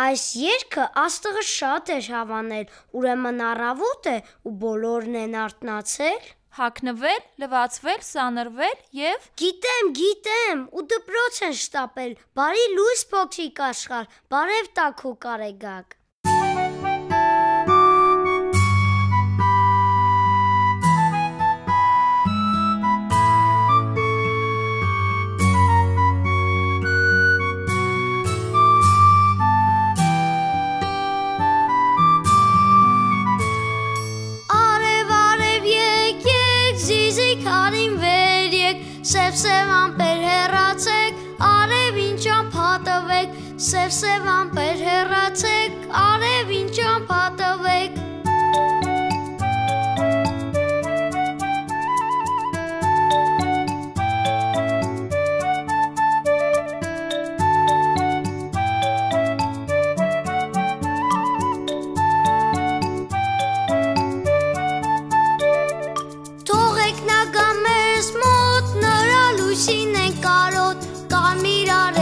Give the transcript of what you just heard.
Այս երգը աստղը շատ էր հավանել, ուրեմն առավոտ է ու բոլորն են արթնացել։ Հագնվել, լվացվել, սանրվել եւ Գիտեմ, գիտեմ, ու դպրոց են շտապել։ Բարի լույս փոքրիկ աշխարհ, բարև տաքու կարեգակ։ զիզիկ հարին վեր եկ Սև սև ամպեր հեռացեք արև ինչ ամփատվեք Սև սև ամպեր հեռացեք արև ինչ մոտ նրա լույսին են կարոտ Կարմիր արև եկ եկ զիզի